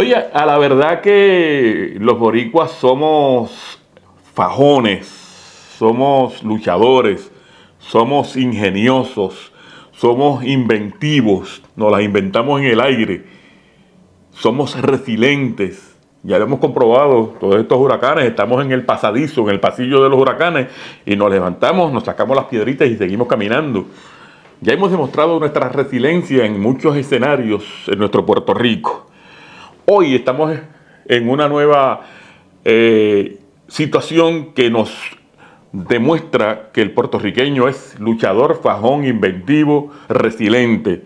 Oye, a la verdad que los boricuas somos fajones, somos luchadores, somos ingeniosos, somos inventivos, nos las inventamos en el aire, somos resilientes. Ya lo hemos comprobado, todos estos huracanes, estamos en el pasadizo, en el pasillo de los huracanes, y nos levantamos, nos sacamos las piedritas y seguimos caminando. Ya hemos demostrado nuestra resiliencia en muchos escenarios en nuestro Puerto Rico. Hoy estamos en una nueva eh, situación que nos demuestra que el puertorriqueño es luchador, fajón, inventivo, resiliente.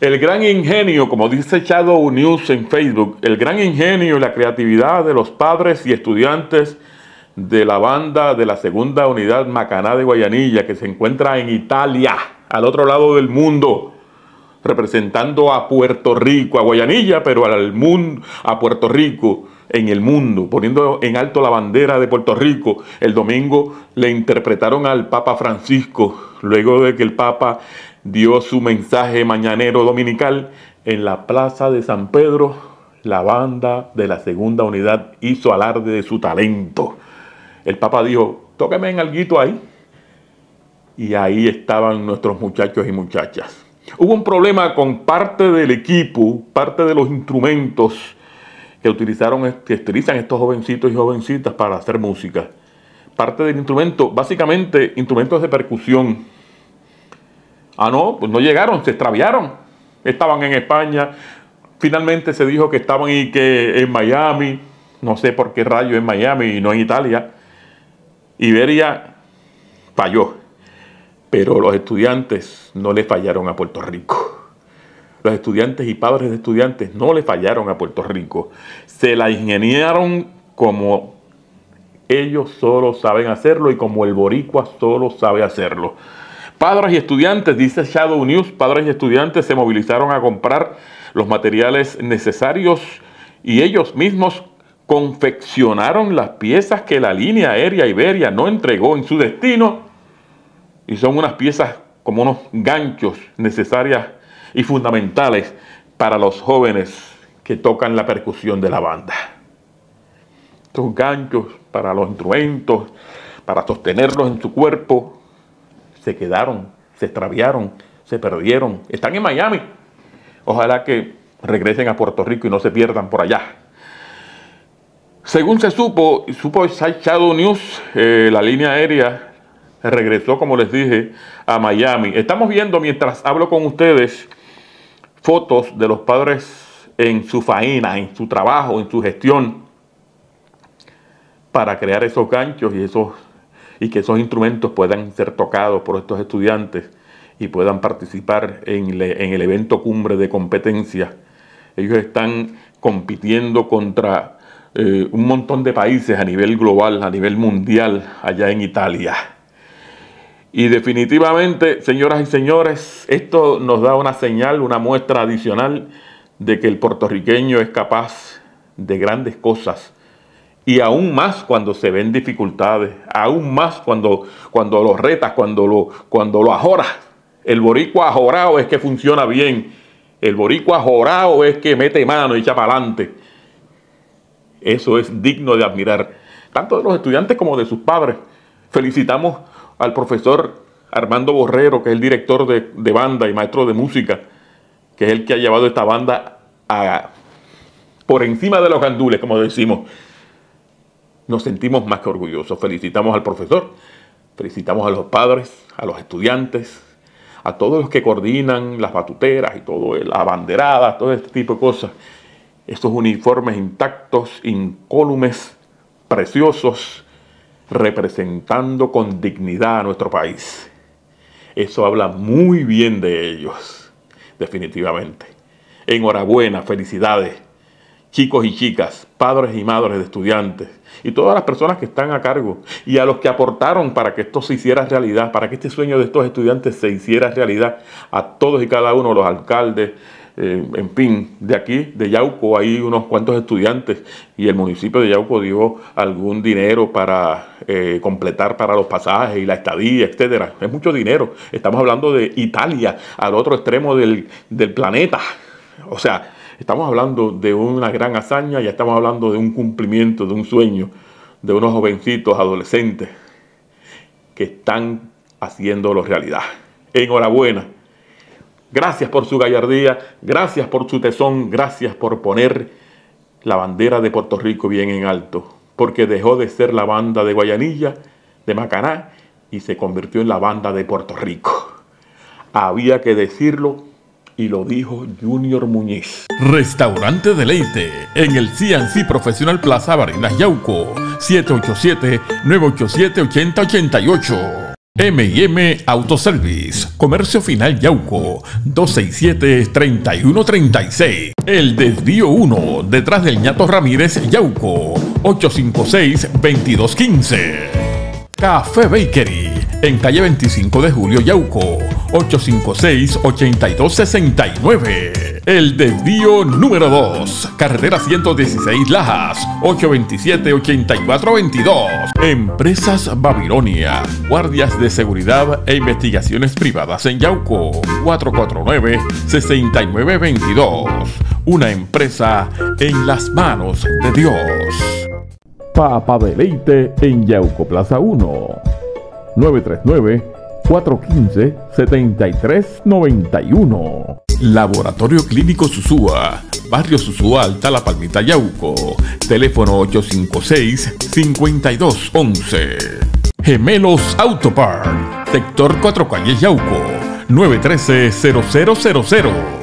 El gran ingenio, como dice Shadow News en Facebook, el gran ingenio y la creatividad de los padres y estudiantes de la banda de la segunda unidad Macaná de Guayanilla, que se encuentra en Italia, al otro lado del mundo representando a Puerto Rico, a Guayanilla, pero al mundo, a Puerto Rico en el mundo, poniendo en alto la bandera de Puerto Rico. El domingo le interpretaron al Papa Francisco, luego de que el Papa dio su mensaje mañanero dominical en la Plaza de San Pedro, la banda de la segunda unidad hizo alarde de su talento. El Papa dijo, tóqueme en alguito ahí. Y ahí estaban nuestros muchachos y muchachas. Hubo un problema con parte del equipo, parte de los instrumentos que utilizaron, que utilizan estos jovencitos y jovencitas para hacer música. Parte del instrumento, básicamente instrumentos de percusión. Ah, no, pues no llegaron, se extraviaron. Estaban en España. Finalmente se dijo que estaban y que en Miami. No sé por qué rayo en Miami y no en Italia. Iberia falló. Pero los estudiantes no le fallaron a Puerto Rico. Los estudiantes y padres de estudiantes no le fallaron a Puerto Rico. Se la ingeniaron como ellos solo saben hacerlo y como el boricua solo sabe hacerlo. Padres y estudiantes, dice Shadow News, padres y estudiantes se movilizaron a comprar los materiales necesarios y ellos mismos confeccionaron las piezas que la línea aérea Iberia no entregó en su destino y son unas piezas como unos ganchos necesarias y fundamentales para los jóvenes que tocan la percusión de la banda. Estos ganchos para los instrumentos, para sostenerlos en su cuerpo, se quedaron, se extraviaron, se perdieron. Están en Miami. Ojalá que regresen a Puerto Rico y no se pierdan por allá. Según se supo, supo Shadow News, eh, la línea aérea regresó, como les dije, a Miami. Estamos viendo, mientras hablo con ustedes, fotos de los padres en su faena, en su trabajo, en su gestión, para crear esos ganchos y, esos, y que esos instrumentos puedan ser tocados por estos estudiantes y puedan participar en, el evento cumbre de competencia. Ellos están compitiendo contra eh, un montón de países a nivel global, a nivel mundial, allá en Italia. Y definitivamente, señoras y señores, esto nos da una señal, una muestra adicional de que el puertorriqueño es capaz de grandes cosas. Y aún más cuando se ven dificultades, aún más cuando, cuando lo retas, cuando lo, cuando lo ajoras. El boricua ajorado es que funciona bien. El boricua ajorado es que mete mano y echa para adelante. Eso es digno de admirar, tanto de los estudiantes como de sus padres. Felicitamos al profesor Armando Borrero, que es el director de, banda y maestro de música, que es el que ha llevado esta banda a, por encima de los gandules, como decimos. Nos sentimos más que orgullosos. Felicitamos al profesor, felicitamos a los padres, a los estudiantes, a todos los que coordinan las batuteras y todo, las banderadas, todo este tipo de cosas. Estos uniformes intactos, incólumes, preciosos, representando con dignidad a nuestro país. Eso habla muy bien de ellos, definitivamente. Enhorabuena, felicidades, chicos y chicas, padres y madres de estudiantes y todas las personas que están a cargo y a los que aportaron para que esto se hiciera realidad, para que este sueño de estos estudiantes se hiciera realidad, a todos y cada uno, los alcaldes, eh, en fin, de aquí, de Yauco, hay unos cuantos estudiantes y el municipio de Yauco dio algún dinero para eh, completar para los pasajes y la estadía, etcétera. Es mucho dinero. Estamos hablando de Italia, al otro extremo del, planeta. O sea, Estamos hablando de una gran hazaña, ya estamos hablando de un cumplimiento, de un sueño, de unos jovencitos adolescentes que están haciéndolo realidad. Enhorabuena. Gracias por su gallardía, gracias por su tesón, gracias por poner la bandera de Puerto Rico bien en alto, porque dejó de ser la banda de Guayanilla, de Macaná, y se convirtió en la banda de Puerto Rico. Había que decirlo y lo dijo Junior Muñiz. Restaurante Deleite en el CNC Profesional Plaza Barinas Yauco, 787-987-8088. M&M Autoservice, Comercio Final Yauco, 267-3136. El Desvío 1, detrás del ñato Ramírez Yauco, 856-2215. Café Bakery, en calle 25 de Julio Yauco, 856-8269. El desvío número 2, carretera 116 Lajas, 827-8422. Empresas Babilonia, guardias de seguridad e investigaciones privadas en Yauco, 449-6922. Una empresa en las manos de Dios. Papa Deleite en Yauco Plaza 1. 939-415-7391. Laboratorio Clínico Susúa, Barrio Susúa Alta, La Palmita, Yauco. Teléfono 856-5211. Gemelos Autopart, sector 4 Calles, Yauco. 913-0000.